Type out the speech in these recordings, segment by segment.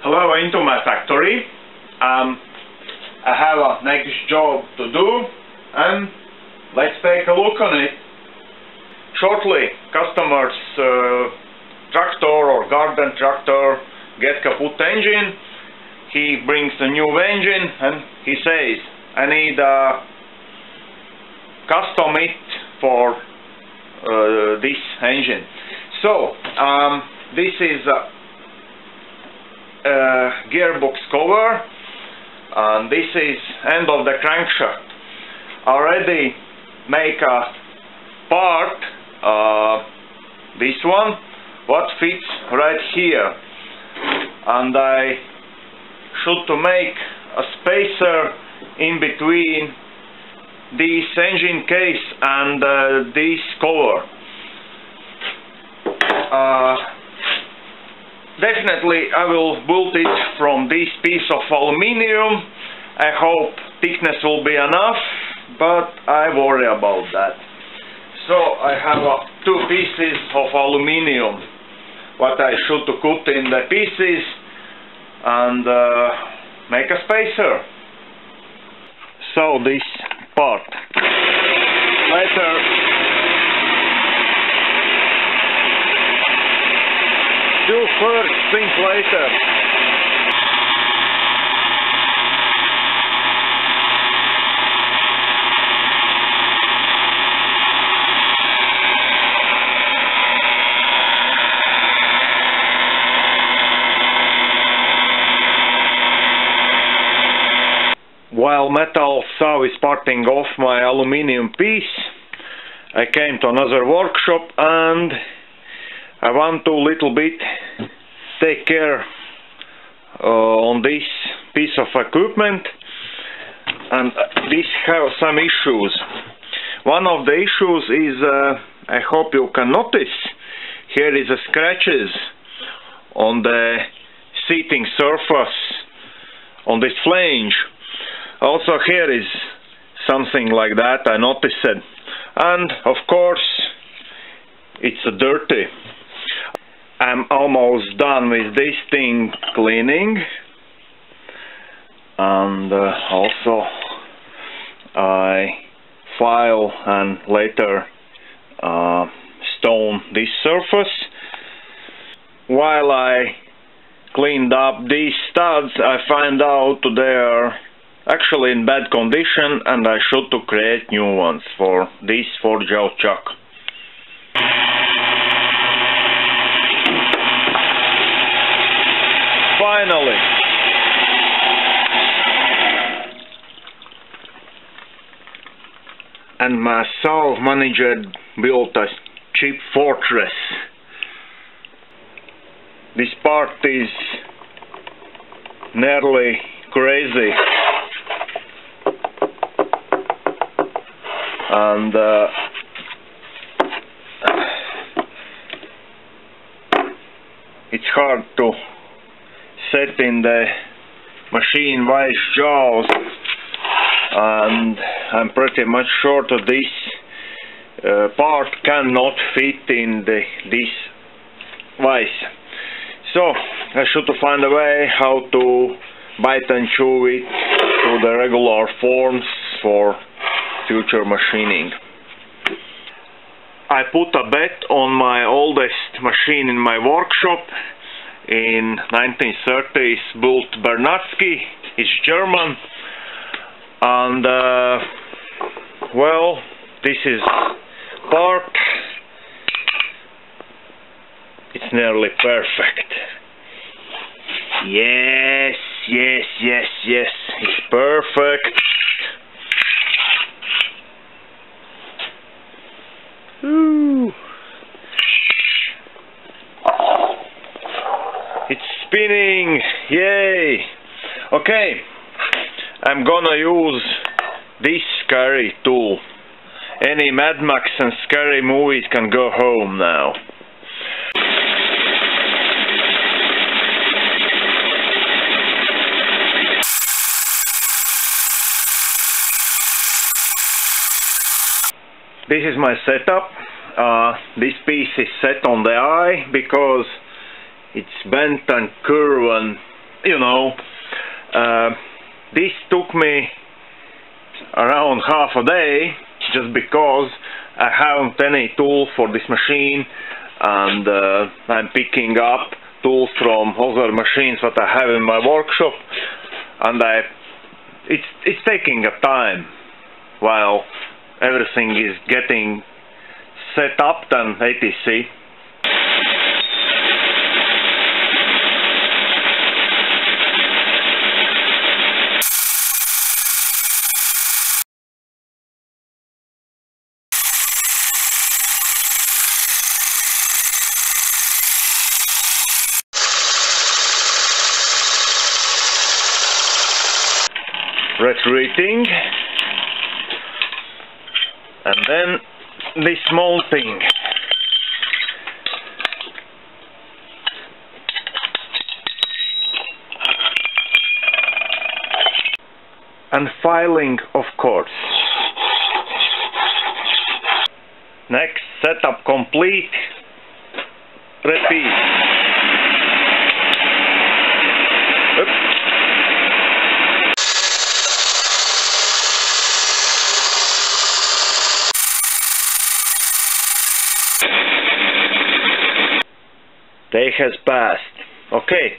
Hello into my factory. Um, I have a next job to do and let's take a look on it. Shortly, customers uh, tractor or garden tractor get kaput engine. He brings a new engine and he says, I need a custom it for uh, this engine. So, um, this is a, a gearbox cover and this is end of the crankshaft. Already make a part, uh, this one, what fits right here and I should to make a spacer in between this engine case and uh, this cover. Uh, definitely I will build it from this piece of aluminium. I hope thickness will be enough, but I worry about that. So I have uh, two pieces of aluminium what I should cut in the pieces and uh, make a spacer. So this part. Later later. Uh, while metal saw is parting off my aluminium piece, I came to another workshop and I want to little bit take care uh, on this piece of equipment. And this have some issues. One of the issues is, uh, I hope you can notice, here is a scratches on the seating surface on this flange. Also here is something like that I noticed and of course it's dirty I'm almost done with this thing cleaning and uh, also I file and later uh, stone this surface while I cleaned up these studs I find out they are actually in bad condition and I should to create new ones for this four jaw chuck. Finally! And my soul manager built a cheap fortress. This part is nearly crazy. and uh, it's hard to set in the machine vice jaws and I'm pretty much sure that this uh, part cannot fit in the this vice so I should find a way how to bite and chew it to the regular forms for future machining. I put a bet on my oldest machine in my workshop in 1930s built Bernatsky, it's German. And uh, well this is part it's nearly perfect. Yes yes yes yes. It's perfect. Ooh. Spinning! Yay! Okay, I'm gonna use this scary tool. Any Mad Max and scary movies can go home now. this is my setup uh, this piece is set on the eye because it's bent and curved and you know, uh, this took me around half a day just because I haven't any tool for this machine and uh, I'm picking up tools from other machines that I have in my workshop and I it's it's taking a time while everything is getting set up and ATC retreating. And then this small thing. And filing of course. Next setup complete. Repeat day has passed. Okay.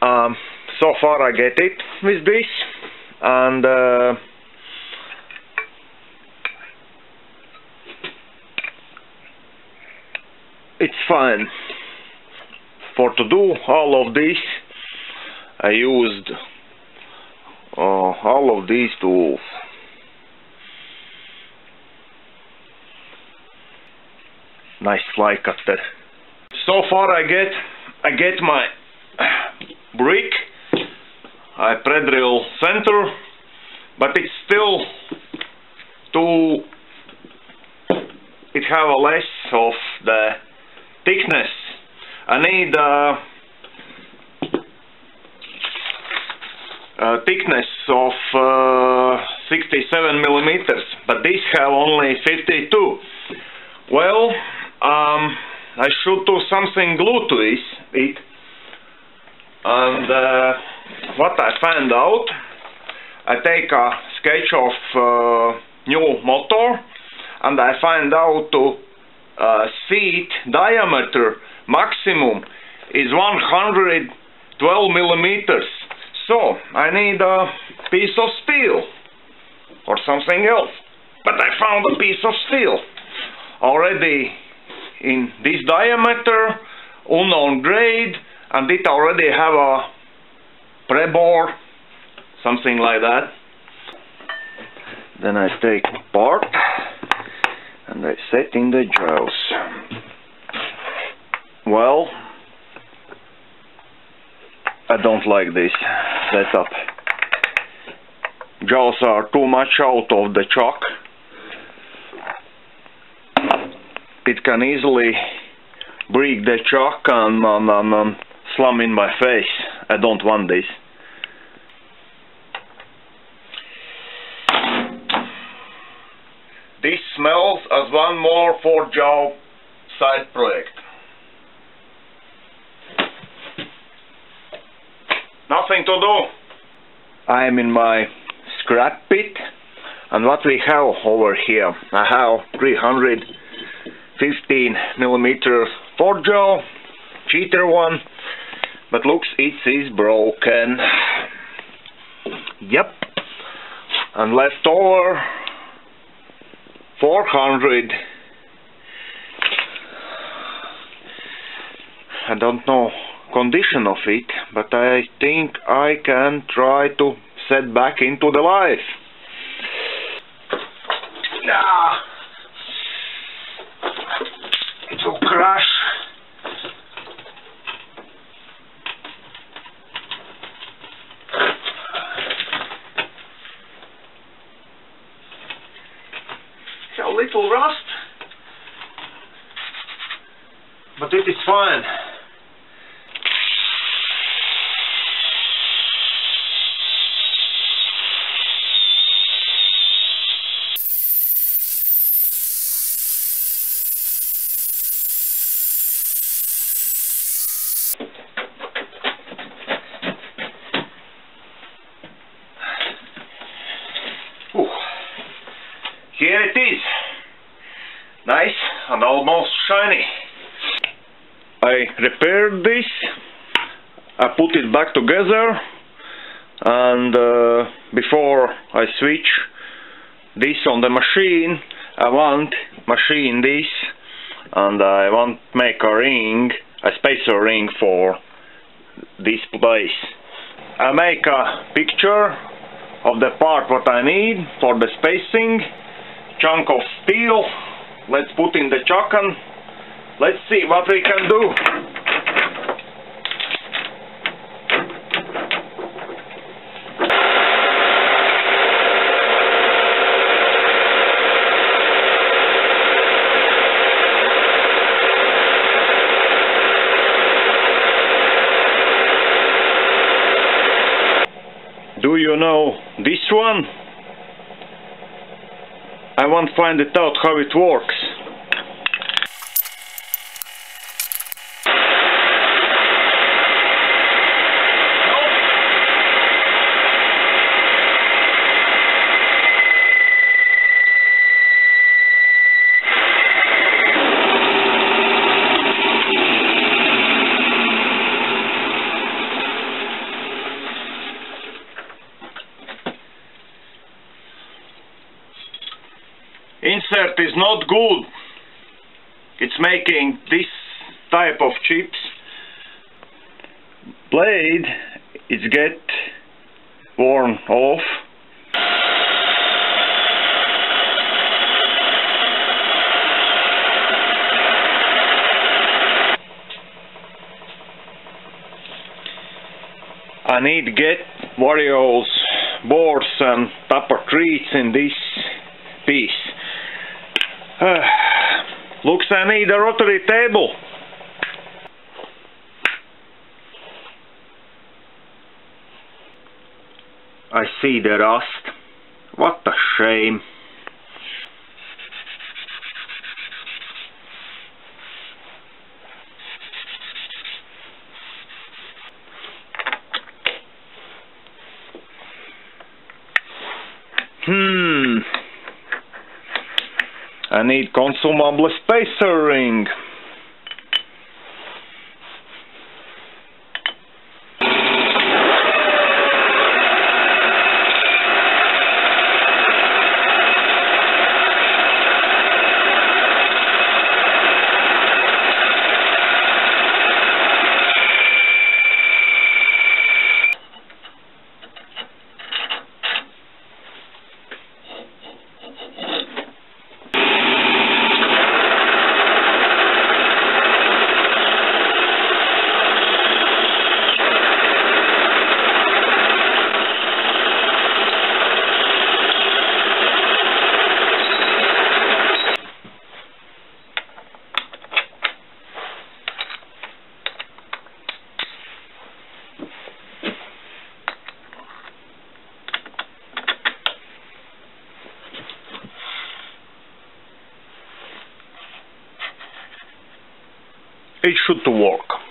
Um, so far I get it with this and uh, it's fine. For to do all of this I used uh, all of these tools. Nice fly cutter so far I get I get my brick. I pre-drill center but it's still too it have a less of the thickness. I need uh, a thickness of uh, 67 millimeters but this have only 52 well um, I should do something glue to this, it. And uh, what I find out, I take a sketch of uh, new motor and I find out to uh, seat diameter maximum is 112 millimeters. So I need a piece of steel or something else. But I found a piece of steel already in this diameter, unknown grade, and it already have a pre-bore, something like that. Then I take part and I set in the jaws. Well, I don't like this setup. Jaws are too much out of the chuck it can easily break the chuck and, and, and, and slam in my face. I don't want this. This smells as one more for job side project. Nothing to do. I am in my scrap pit and what we have over here, I have 300 15 millimeter Ford cheater one, but looks it is broken. Yep, and left over 400. I don't know condition of it, but I think I can try to set back into the life. Ah. crash. a little rust, but it is fine. And almost shiny. I repaired this, I put it back together. And uh, before I switch this on the machine I want machine this. And I want make a ring, a spacer ring for this place. I make a picture of the part what I need for the spacing, chunk of steel, let's put in the chuck and let's see what we can do. Do you know this one? I want to find it out how it works. Insert is not good. It's making this type of chips. Blade is get worn off. I need get various boards and tapper treats in this piece. Uh, looks I need a rotary table. I see the rust. What a shame. I need consumable spacer ring. It should work.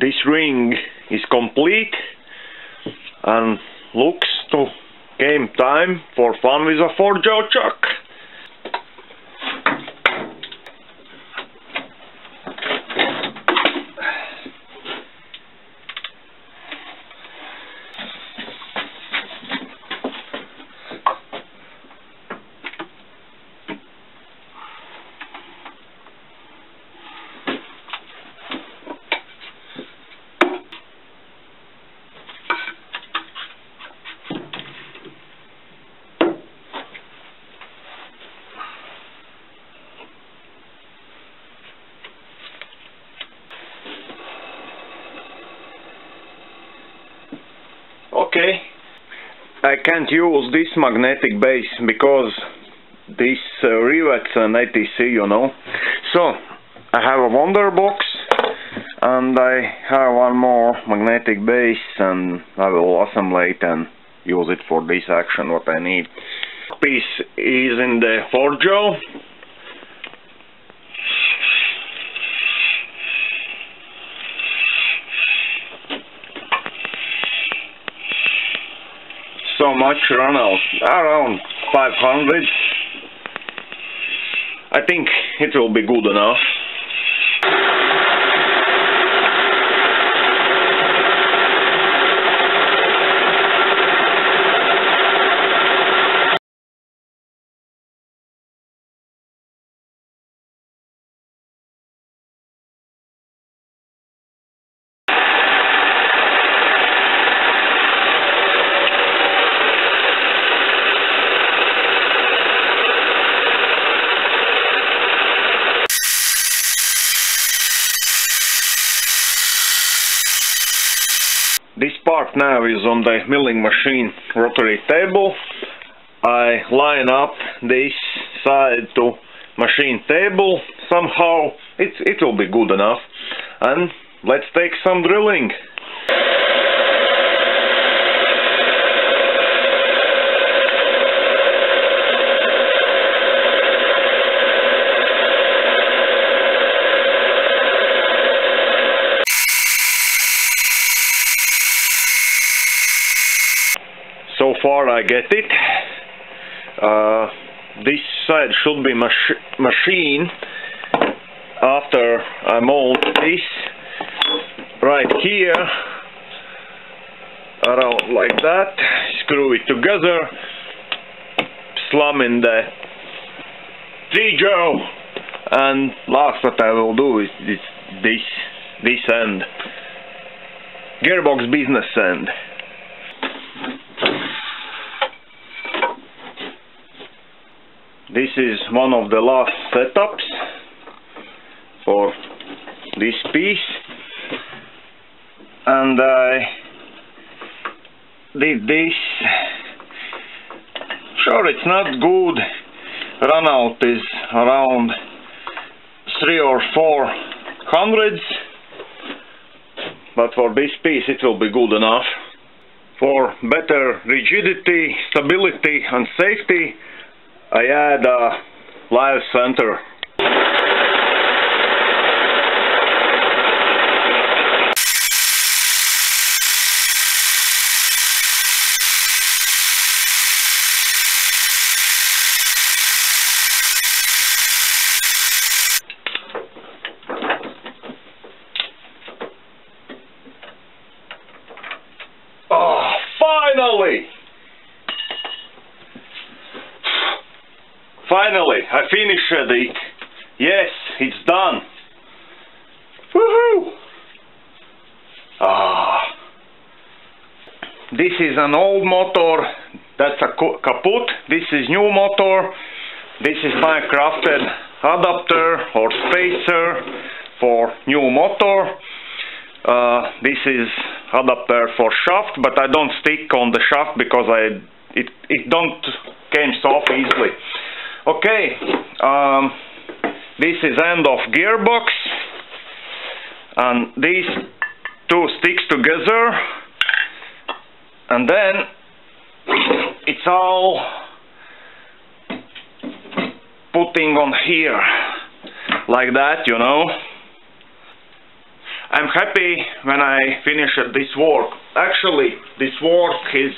This ring is complete and looks to game time for fun with a 4 jaw chuck. I can't use this magnetic base because this uh, rivets an ATC you know. So I have a wonder box and I have one more magnetic base and I will assemble it and use it for this action what I need. Piece is in the four jaw much out around 500 I think it will be good enough now is on the milling machine rotary table. I line up this side to machine table somehow. It, it will be good enough. And let's take some drilling. Far I get it. Uh, this side should be mach machine after I mold this. Right here around like that screw it together slum in the T-Joe and last what I will do is this this this end. Gearbox business end This is one of the last setups for this piece. And I did this. Sure it's not good. Run out is around three or four hundreds. But for this piece it will be good enough. For better rigidity, stability and safety I had a live center. Oh, finally! Finally, I finished it. Yes, it's done. Woohoo! Ah. This is an old motor. That's a kaput. This is new motor. This is my crafted adapter or spacer for new motor. Uh, this is adapter for shaft, but I don't stick on the shaft because I it it don't came off easily. Okay, um, this is end of gearbox and these two sticks together and then it's all putting on here like that, you know. I'm happy when I finish this work. Actually, this work is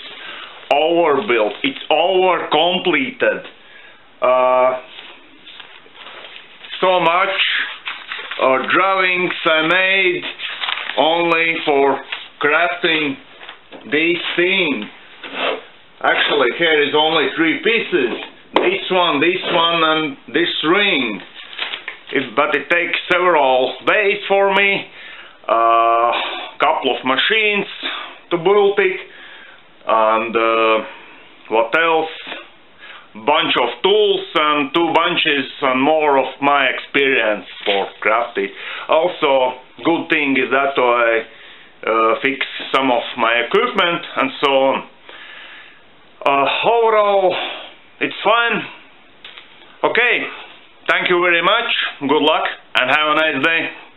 overbuilt. It's over completed uh, so much uh, drawings I made only for crafting this thing. Actually, here is only three pieces. This one, this one, and this ring. It, but it takes several days for me. A uh, couple of machines to build it. And uh, what else? Bunch of tools and two bunches and more of my experience for crafting. Also, good thing is that I uh, fix some of my equipment and so on. Uh, overall, it's fine. Okay, thank you very much, good luck, and have a nice day.